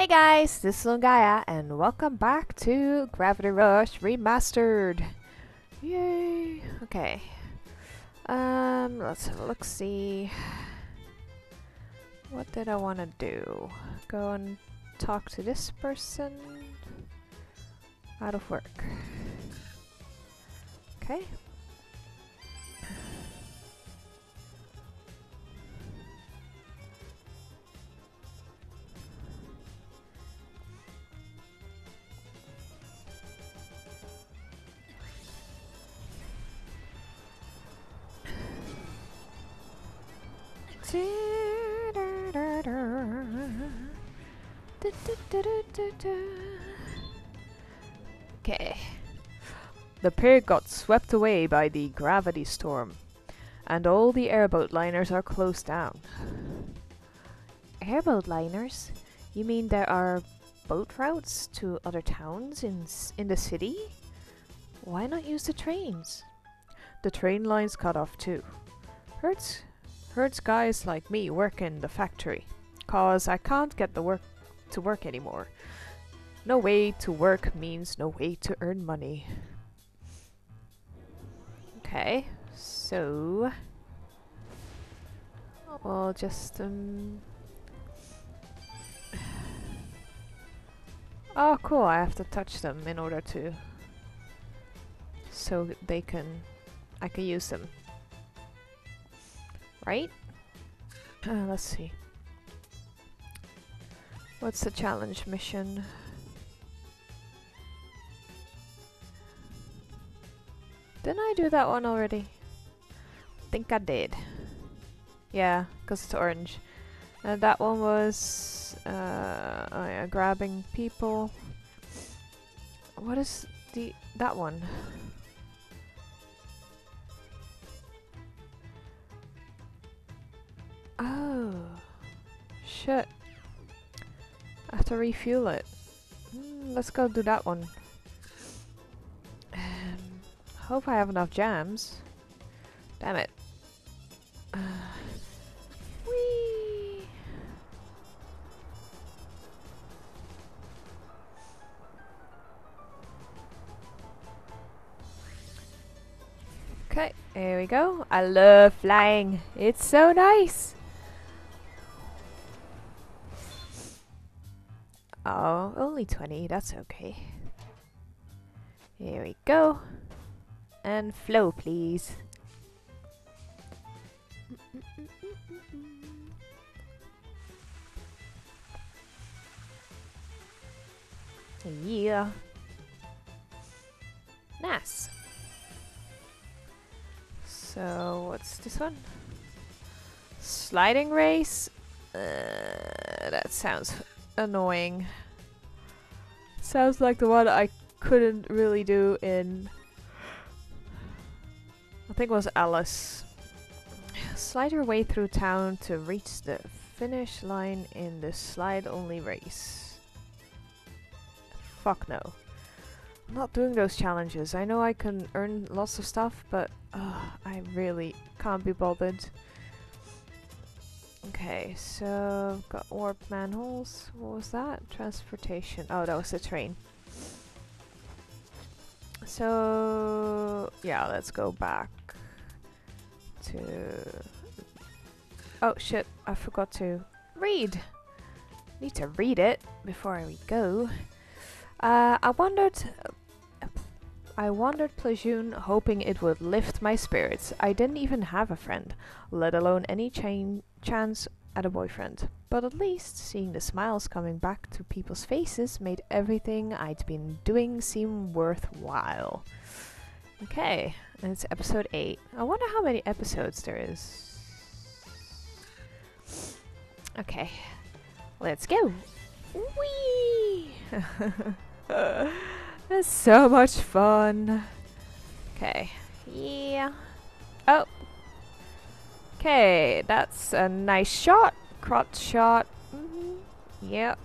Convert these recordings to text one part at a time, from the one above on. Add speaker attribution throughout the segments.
Speaker 1: Hey guys, this is Lungaia and welcome back to Gravity Rush Remastered. Yay! Okay. Um, let's have a look see. What did I want to do? Go and talk to this person? Out of work. Okay. Okay. The pier got swept away by the gravity storm, and all the airboat liners are closed down. Airboat liners? You mean there are boat routes to other towns in s- in the city? Why not use the trains? The train lines cut off too. Hurts hurts guys like me work in the factory, cause I can't get the work to work anymore. No way to work means no way to earn money. Okay, so we'll just um. Oh, cool! I have to touch them in order to, so they can, I can use them. Right? Uh, let's see. What's the challenge mission? Didn't I do that one already? think I did. Yeah, because it's orange. And that one was uh, oh yeah, grabbing people. What is the that one? Oh, shit. I have to refuel it. Mm, let's go do that one. Um, hope I have enough jams. Damn it. Uh! Okay, here we go. I love flying. It's so nice. Oh, only 20. That's okay. Here we go. And flow, please. Yeah. Nice. So, what's this one? Sliding race? Uh, that sounds annoying. Sounds like the one I couldn't really do in. I think it was Alice. Slide your way through town to reach the finish line in the slide only race. Fuck no. I'm not doing those challenges. I know I can earn lots of stuff, but uh, I really can't be bothered. Okay, so got warp manholes. What was that? Transportation. Oh, that was the train. So yeah, let's go back to. Oh shit! I forgot to read. Need to read it before we go. Uh, I wandered. I wandered Pleajeune hoping it would lift my spirits. I didn't even have a friend, let alone any chain chance at a boyfriend. But at least seeing the smiles coming back to people's faces made everything I'd been doing seem worthwhile. Okay, and it's episode 8. I wonder how many episodes there is. Okay, let's go. Whee! That's so much fun. Okay, yeah. Oh, Okay, that's a nice shot. Crotch shot. Mm -hmm. Yep.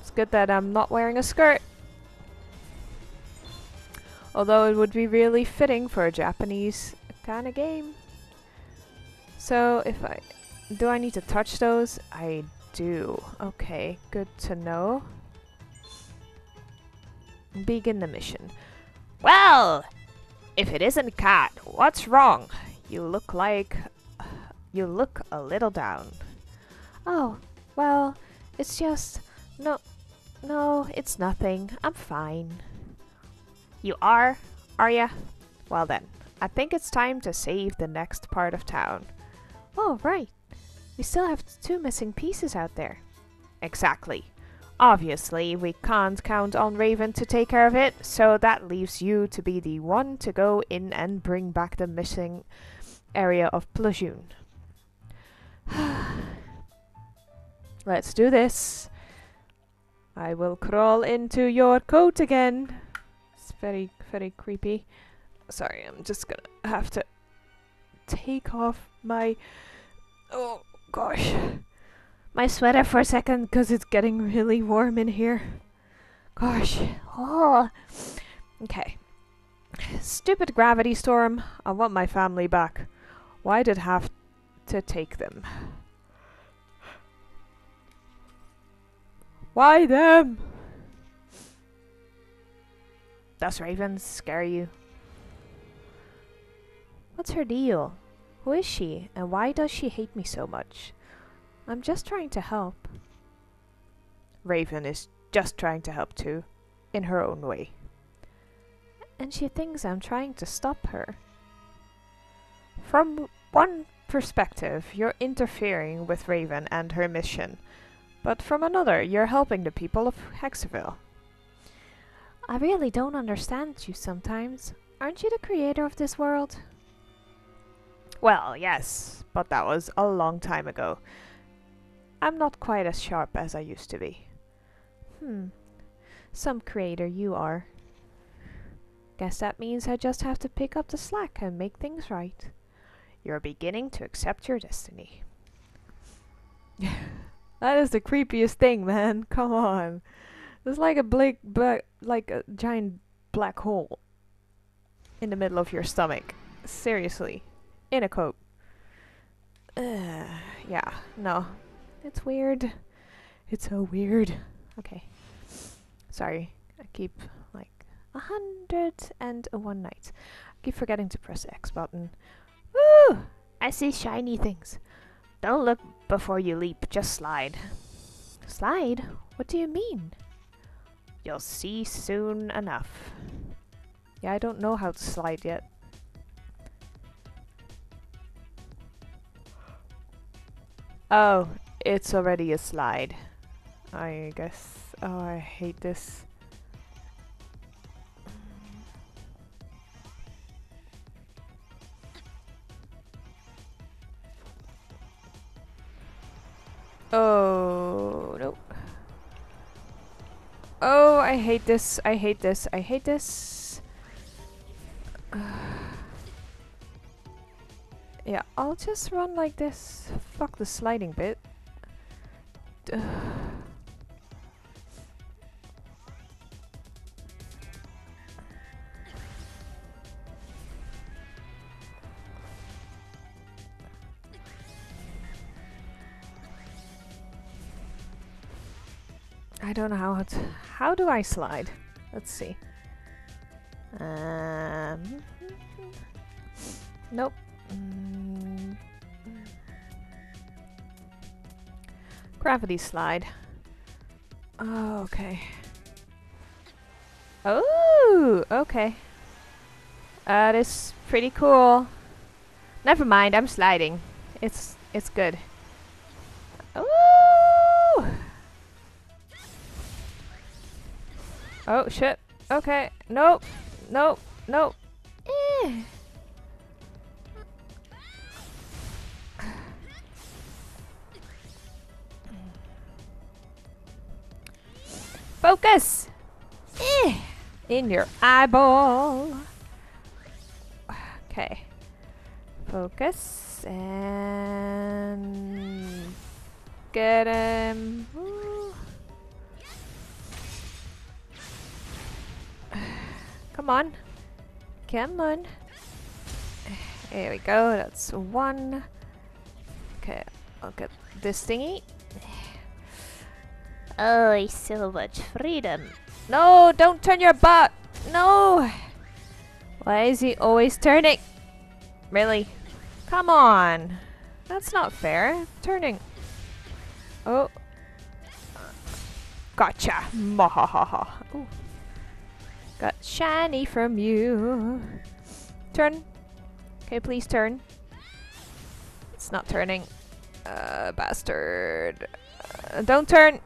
Speaker 1: It's good that I'm not wearing a skirt. Although it would be really fitting for a Japanese kind of game. So if I... Do I need to touch those? I do. Okay, good to know. Begin the mission. Well, if it isn't Kat, what's wrong? You look like... You look a little down. Oh, well, it's just... No, no, it's nothing. I'm fine. You are? Are ya? Well then, I think it's time to save the next part of town. Oh, right. We still have two missing pieces out there. Exactly. Obviously, we can't count on Raven to take care of it, so that leaves you to be the one to go in and bring back the missing area of Pleajeune. Let's do this. I will crawl into your coat again. It's very, very creepy. Sorry, I'm just gonna have to take off my... Oh, gosh my sweater for a second because it's getting really warm in here. Gosh. Oh. Okay. Stupid gravity storm. I want my family back. Why did have to take them? Why them? Does Raven's scare you? What's her deal? Who is she, and why does she hate me so much? I'm just trying to help. Raven is just trying to help too, in her own way. And she thinks I'm trying to stop her. From one perspective, you're interfering with Raven and her mission, but from another, you're helping the people of Hekseville. I really don't understand you sometimes. Aren't you the creator of this world? Well, yes, but that was a long time ago. I'm not quite as sharp as I used to be. Hmm. Some creator you are. Guess that means I just have to pick up the slack and make things right. You're beginning to accept your destiny. that is the creepiest thing, man. Come on. It's like a black, like a giant black hole in the middle of your stomach. Seriously. In a coat. Uh, yeah, no. It's weird. It's so weird. Okay. Sorry. I keep like a hundred and one nights. I keep forgetting to press X button. Woo! I see shiny things. Don't look before you leap, just slide. Slide? What do you mean? You'll see soon enough. Yeah, I don't know how to slide yet. Oh, it's already a slide. I guess. Oh, I hate this. Oh, nope. Oh, I hate this. I hate this. I hate this. yeah, I'll just run like this. Fuck the sliding bit. I don't know how to... How do I slide? Let's see. Um, nope. Mm. Gravity slide. Oh, okay. Oh, okay. That is pretty cool. Never mind, I'm sliding. It's it's good. Oh shit. Okay. Nope. Nope. Nope. Eh. Focus! Eh, in your eyeball. Okay. Focus and get him. Come on. Come on. There we go. That's one. Okay, I'll get this thingy. Oh, so much freedom. No, don't turn your butt. No. Why is he always turning? Really? Come on. That's not fair. Turning. Oh. Gotcha. Mahahaha. Ooh. Got shiny from you. Turn. Okay, please turn. It's not turning. Uh, bastard. Uh, don't turn.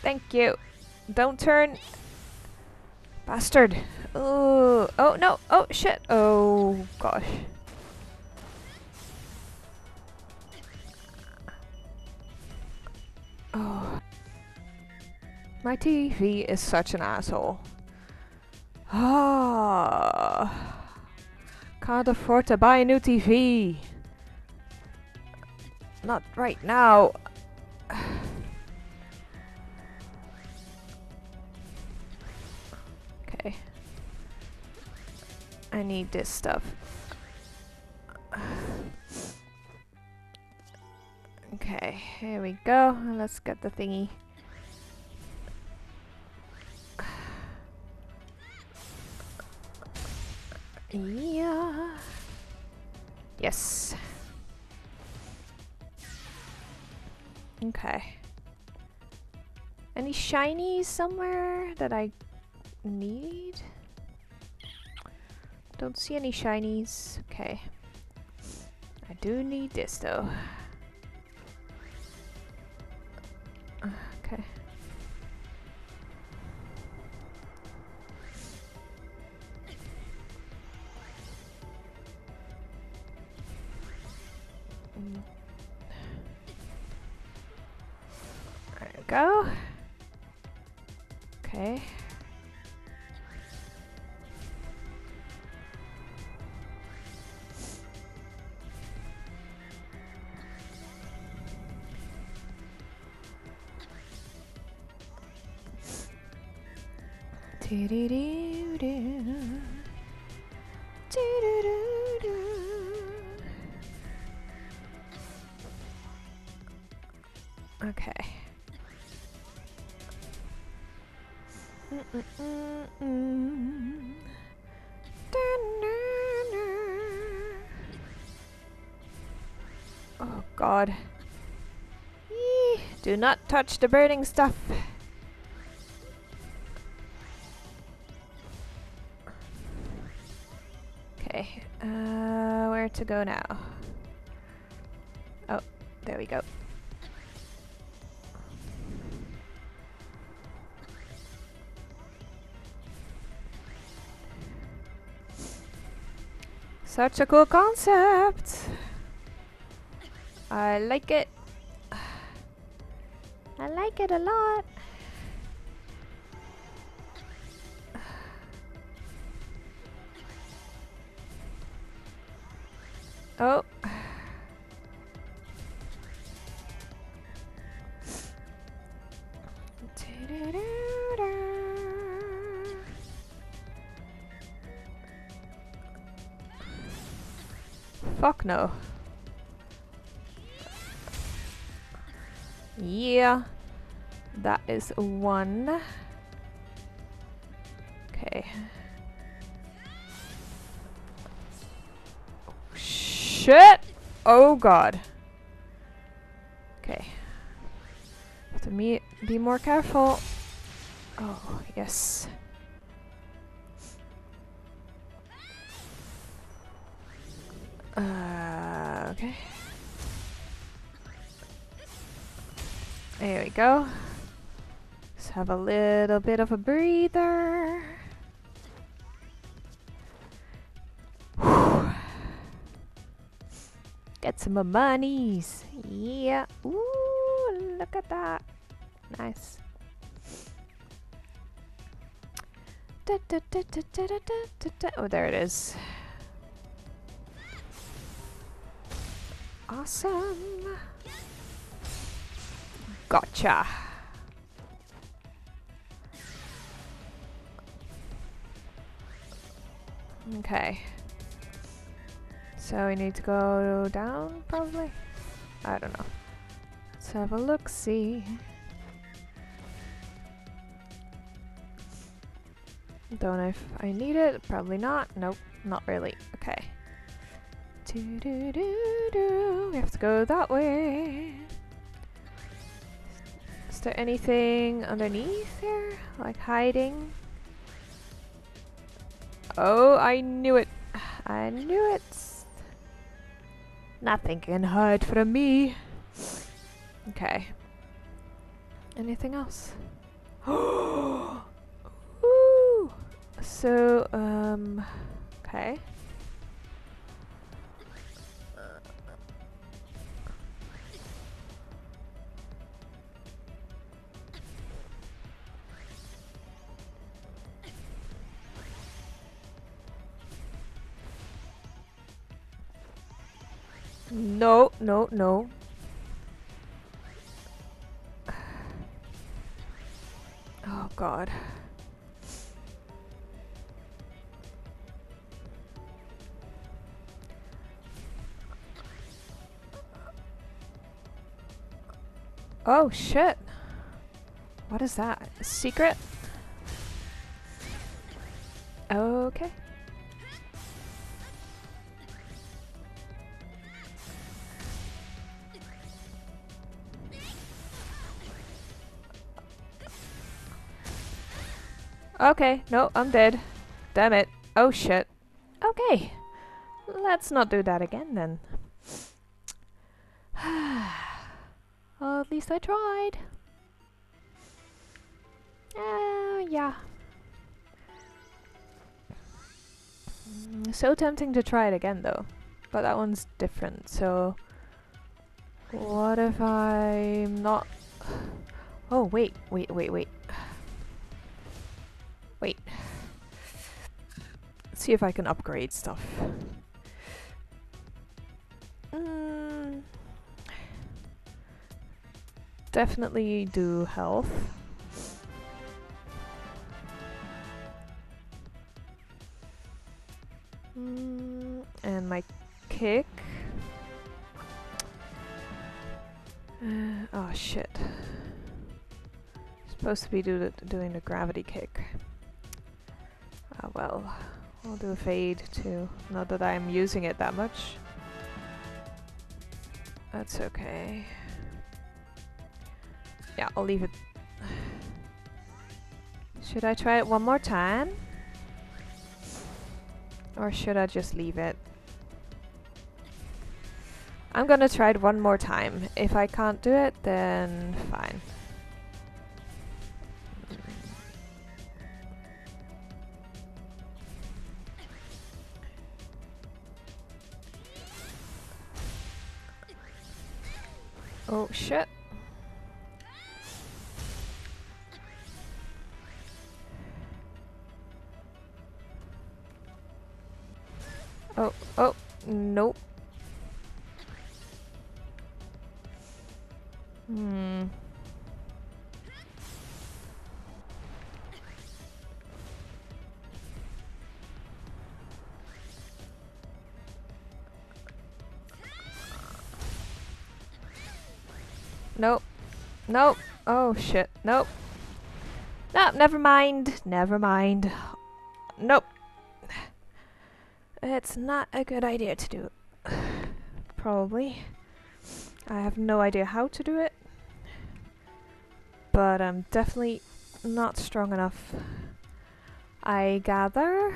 Speaker 1: Thank you. Don't turn. Bastard. Oh, oh no. Oh shit. Oh gosh. Oh. My TV is such an asshole. Ah. Can't afford to buy a new TV. Not right now. okay. I need this stuff. Okay, here we go. Let's get the thingy. Yeah. Yes. Okay. Any shinies somewhere that I need? Don't see any shinies. Okay. I do need this though. Okay. Oh god. Do not touch the burning stuff. To go now? Oh, there we go. Such a cool concept. I like it. I like it a lot. No. Yeah. That is one. Okay. Shit! Oh god. Okay. Have to me be more careful. Oh, yes. Uh, okay. There we go. Let's have a little bit of a breather. Get some more monies. Yeah. Ooh, look at that. Nice. Oh, there it is. Awesome. Gotcha. Okay. So we need to go down, probably? I don't know. Let's have a look-see. Don't know if I need it. Probably not. Nope, not really. Okay. Do do do do. We have to go that way. Is there anything underneath here? Like hiding? Oh, I knew it. I knew it. Nothing can hide from me. Okay. Anything else? Ooh. So, um, okay. No, no, no. Oh god. Oh shit. What is that? A secret? Okay, no, I'm dead. Damn it. Oh shit. Okay. Let's not do that again then. well, at least I tried. Uh, yeah. So tempting to try it again though. But that one's different, so... What if I'm not... Oh, wait, wait, wait, wait. Wait. Let's see if I can upgrade stuff. Mm. Definitely do health. Mm, and my kick. Uh, oh shit. Supposed to be do the, doing the gravity kick. Ah well, I'll do a fade too. Not that I'm using it that much. That's okay. Yeah, I'll leave it. Should I try it one more time? Or should I just leave it? I'm gonna try it one more time. If I can't do it, then fine. Oh shit. Oh, oh, nope. Nope. Oh shit. Nope. No, never mind. Never mind. Nope. It's not a good idea to do. It. Probably. I have no idea how to do it. But I'm definitely not strong enough. I gather.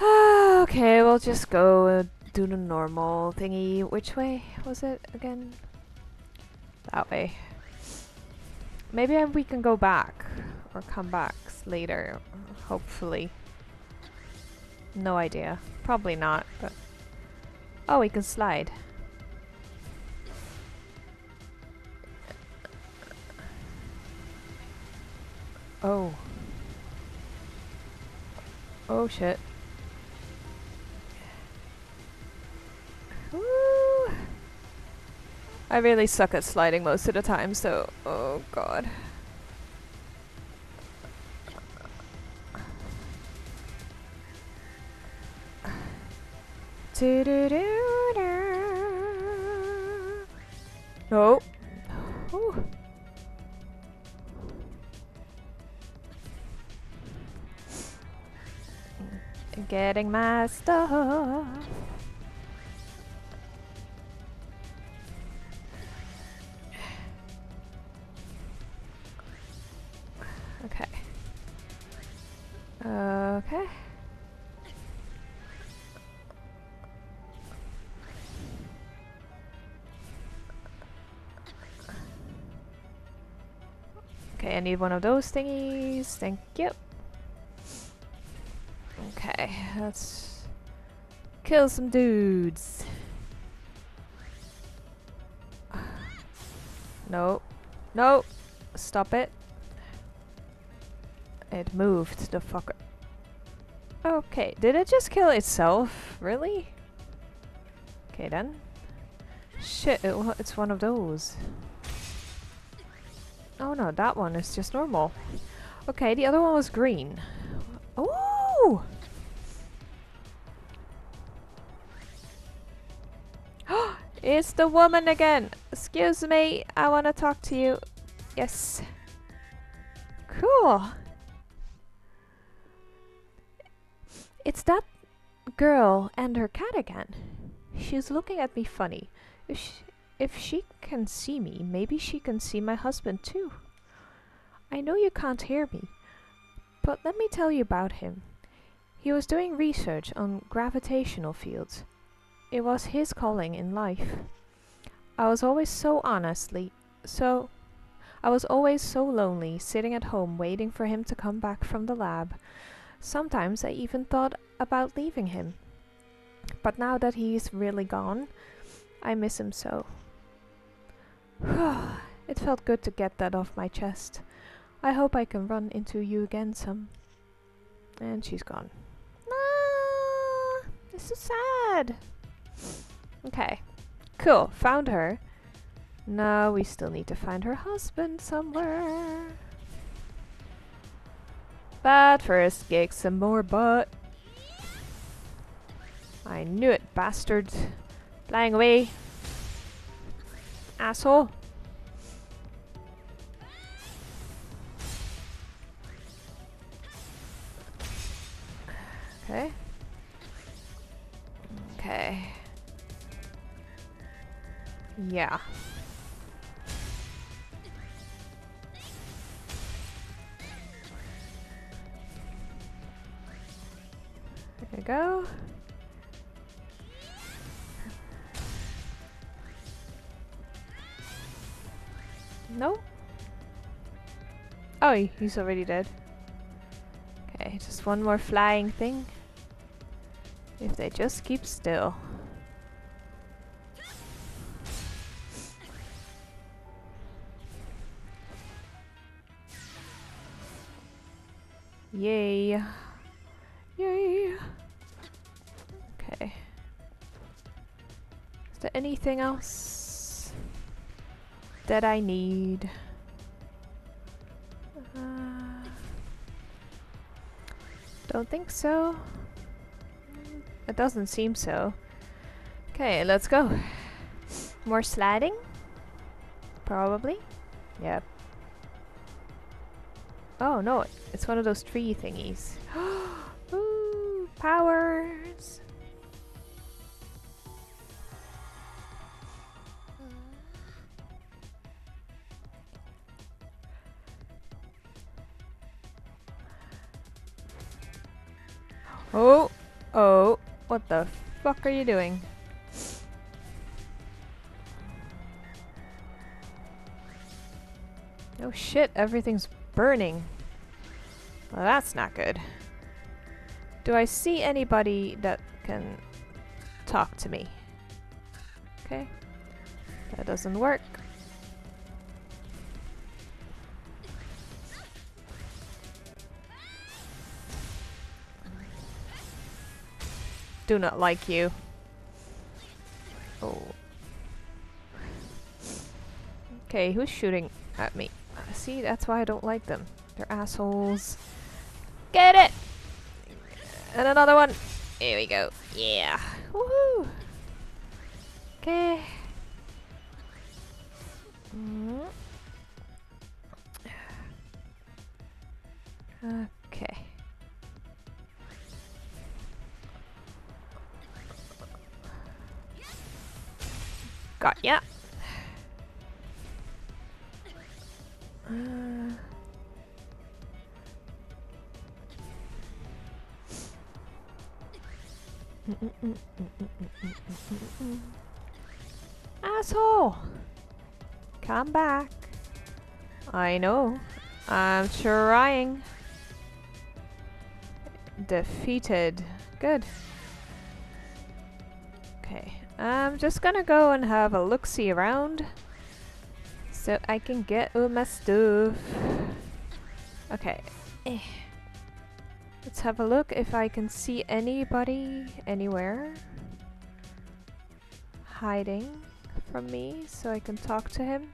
Speaker 1: okay, we'll just go do the normal thingy. Which way was it again? That way. Maybe we can go back or come back later, hopefully. No idea. Probably not, but... Oh, we can slide. Oh. Oh shit. I really suck at sliding most of the time, so... Oh god. Do do do do. No. Ooh. getting my stuff. Okay, I need one of those thingies. Thank you. Okay, let's kill some dudes. No. No! Stop it. It moved, the fucker. Okay, did it just kill itself? Really? Okay then. Shit, it it's one of those. Oh no, that one is just normal. Okay, the other one was green. Ooh! it's the woman again! Excuse me, I want to talk to you. Yes. Cool. It's that girl and her cat again. She's looking at me funny. If she, if she can see me, maybe she can see my husband too. I know you can't hear me, but let me tell you about him. He was doing research on gravitational fields. It was his calling in life. I was always so honestly, so. I was always so lonely sitting at home waiting for him to come back from the lab. Sometimes I even thought about leaving him. But now that he's really gone, I miss him so. it felt good to get that off my chest. I hope I can run into you again some. And she's gone. Ah, this is sad. Okay, cool. Found her. Now we still need to find her husband somewhere. But first, kick some more butt. I knew it, bastard. Flying away. Asshole. Okay. Okay. Yeah. There we go. No? Oh, he's already dead. Okay, just one more flying thing. If they just keep still. Yay. Yay. Okay. Is there anything else that I need? Uh, don't think so. It doesn't seem so. Okay, let's go. More sliding? Probably. Yep. Oh no, it's one of those tree thingies. Ooh, powers! Oh, oh, what the fuck are you doing? Oh shit, everything's burning. Well, that's not good. Do I see anybody that can talk to me? Okay. That doesn't work. Do not like you. Oh. Okay, who's shooting at me? Uh, See, that's why I don't like them. They're assholes. Get it! And another one. Here we go. Yeah. Woohoo! Okay. Mm. Okay. Got ya. Uh, Asshole! Come back. I know. I'm trying. Defeated. Good. I'm just gonna go and have a look-see around. So I can get all my stuff. Okay. Let's have a look if I can see anybody anywhere hiding from me so I can talk to him.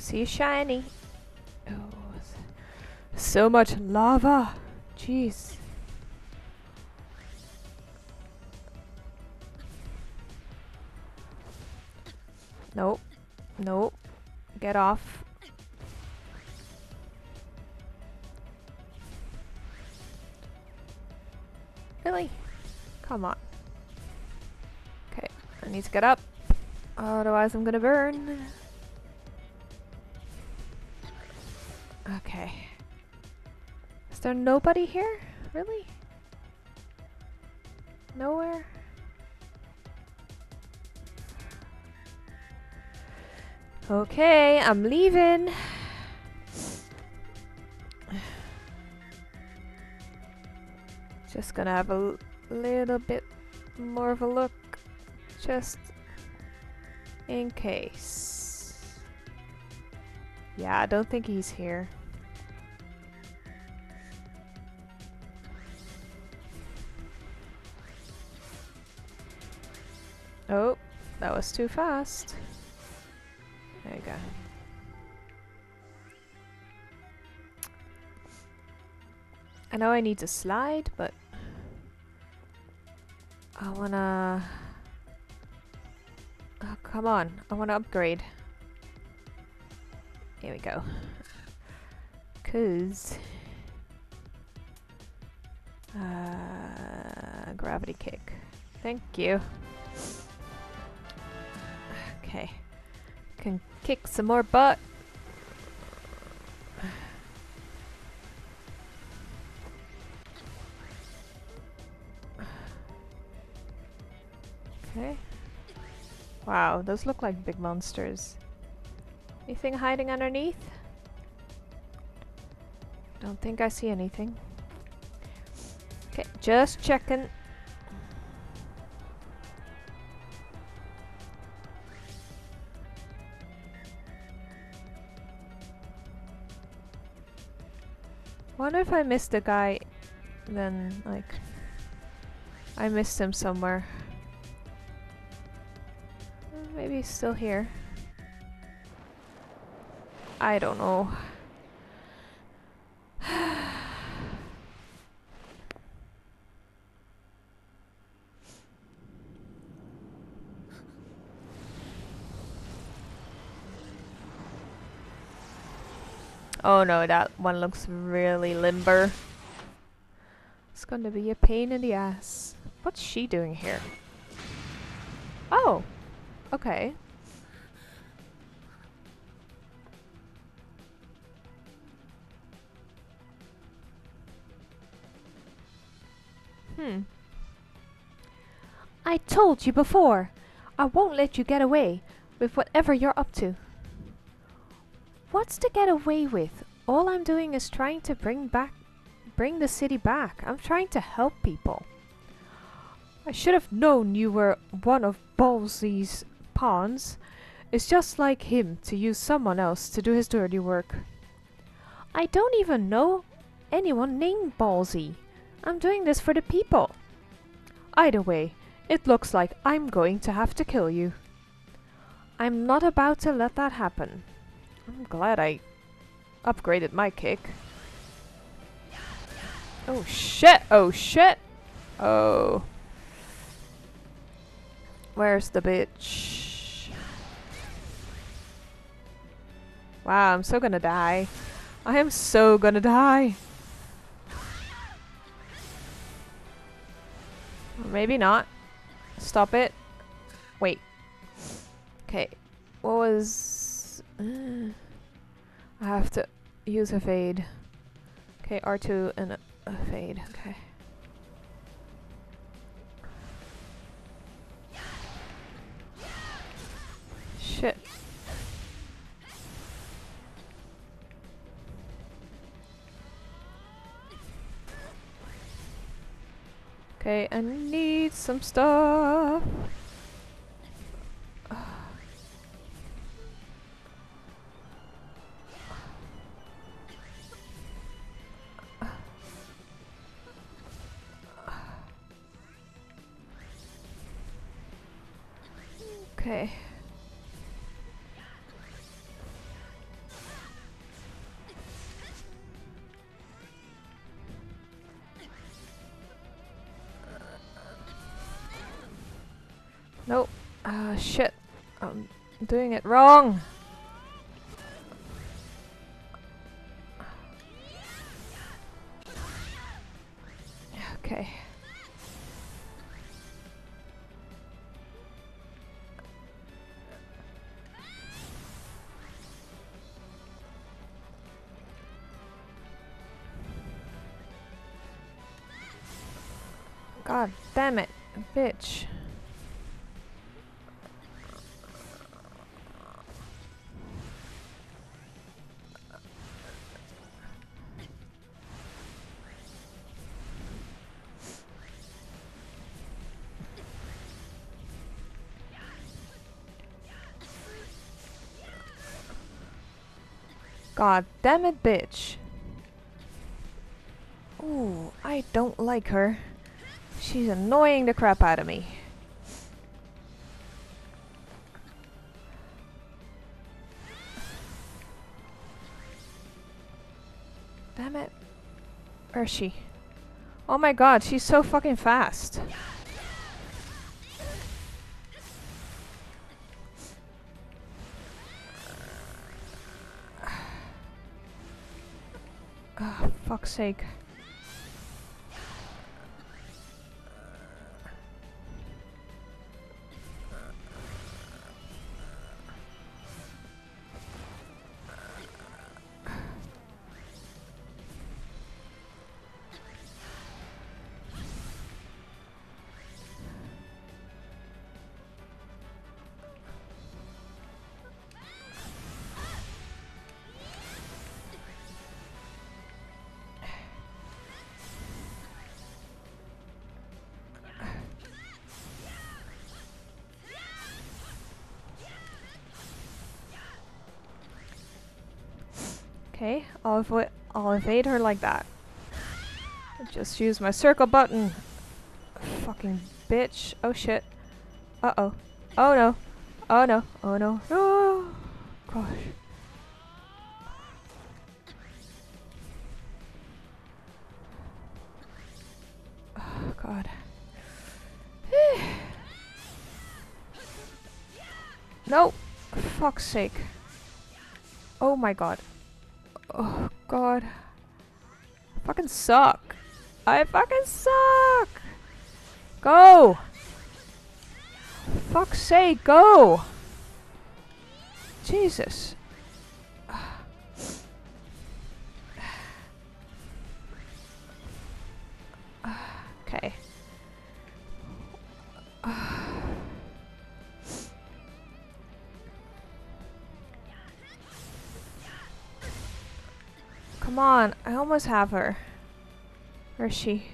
Speaker 1: See shiny. Oh, so much lava. Jeez. Nope. Nope. Get off. Really? Come on. Okay, I need to get up. Otherwise I'm gonna burn. Okay. Is there nobody here? Really? Nowhere? Okay, I'm leaving. Just gonna have a little bit more of a look, just in case. Yeah, I don't think he's here. Oh, that was too fast. There you go. I know I need to slide, but I wanna... Oh, come on. I wanna upgrade. Here we go. Cause... Uh, gravity kick. Thank you. Okay can kick some more butt. Okay. Wow, those look like big monsters. Anything hiding underneath? Don't think I see anything. Okay, just checking. Wonder if I missed the guy, then like I missed him somewhere. Maybe he's still here. I don't know. Oh no, that one looks really limber. It's gonna be a pain in the ass. What's she doing here? Oh! Okay. Hmm. I told you before! I won't let you get away with whatever you're up to. What's to get away with? All I'm doing is trying to bring back bring the city back. I'm trying to help people. I should have known you were one of Ballsy's pawns. It's just like him to use someone else to do his dirty work. I don't even know anyone named Ballsy. I'm doing this for the people. Either way, it looks like I'm going to have to kill you. I'm not about to let that happen. I'm glad I upgraded my kick. Oh shit! Oh shit! Oh. Where's the bitch? Wow, I'm so gonna die. I am so gonna die. Maybe not. Stop it. Wait. Okay. What was... I have to use a fade. Okay, R2 and a, a fade. Okay. Shit. Okay, I need some stuff. Nope. Ah, shit. I'm doing it wrong. God damn it, bitch. Ooh, I don't like her. She's annoying the crap out of me. Damn it. Where is she? Oh my god, she's so fucking fast. Fuck's sake. I'll, evade her like that. Just use my circle button. Fucking bitch. Oh shit. Uh oh. Oh no. Oh no. Oh no. No. Gosh. Oh god. no. Fuck's sake. Oh my god. Oh god. I fucking suck. I fucking suck. Go. Fuck's sake, go. Jesus. Almost have her. Where is she?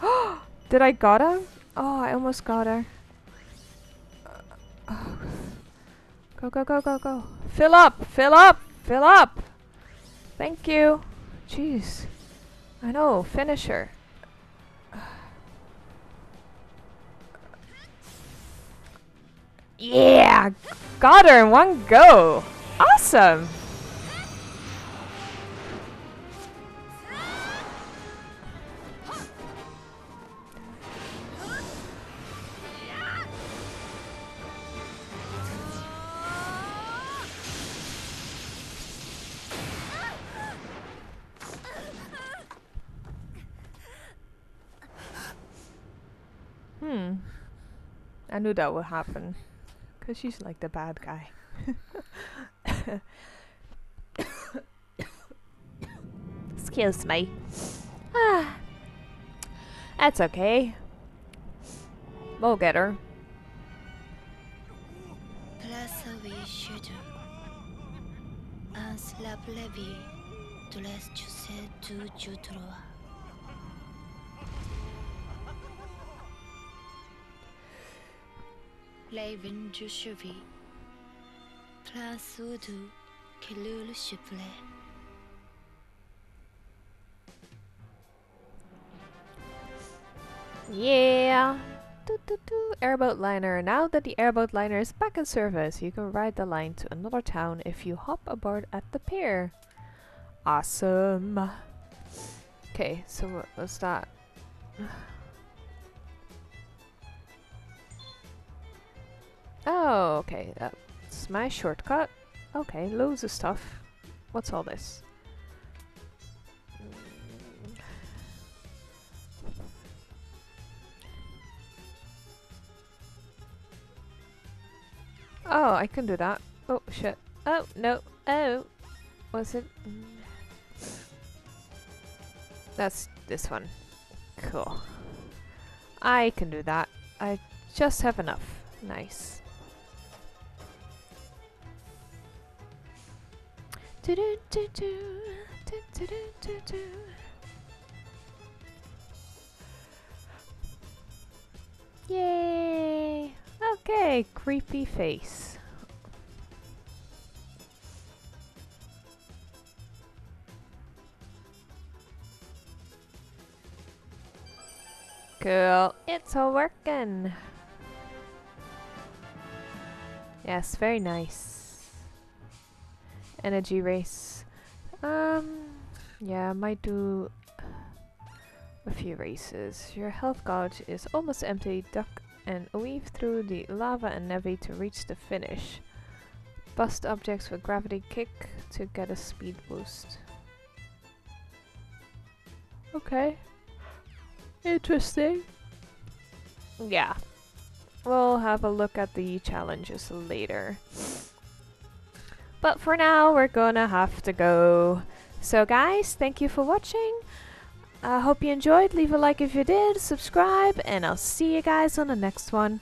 Speaker 1: Did I got her? Oh, I almost got her. Go, go, go, go, go. Fill up! Fill up! Fill up! Thank you. Jeez. I know, finisher. Yeah! Got her in one go! Awesome! Knew that would happen. Because she's like the bad guy. Excuse me. Ah. That's okay. We'll get her.
Speaker 2: Un slap levi. Tu laisses, tu sais, tu, tu droit.
Speaker 1: Yeah! Doo -doo -doo. Airboat liner. Now that the airboat liner is back in service, you can ride the line to another town if you hop aboard at the pier. Awesome! Okay, so what was that? Oh, okay, that's my shortcut. Okay, loads of stuff. What's all this? Oh, I can do that. Oh, shit. Oh, no. Oh. Was it? That's this one. Cool. I can do that. I just have enough. Nice. Yay! Okay, creepy face. Cool. It's all working. Yes, very nice. Energy race. Um, yeah, might do a few races. Your health gauge is almost empty. Duck and weave through the lava and navigate to reach the finish. Bust objects with gravity kick to get a speed boost. Okay. Interesting. Yeah. We'll have a look at the challenges later. But for now, we're gonna have to go. So guys, thank you for watching. I hope you enjoyed. Leave a like if you did, subscribe, and I'll see you guys on the next one.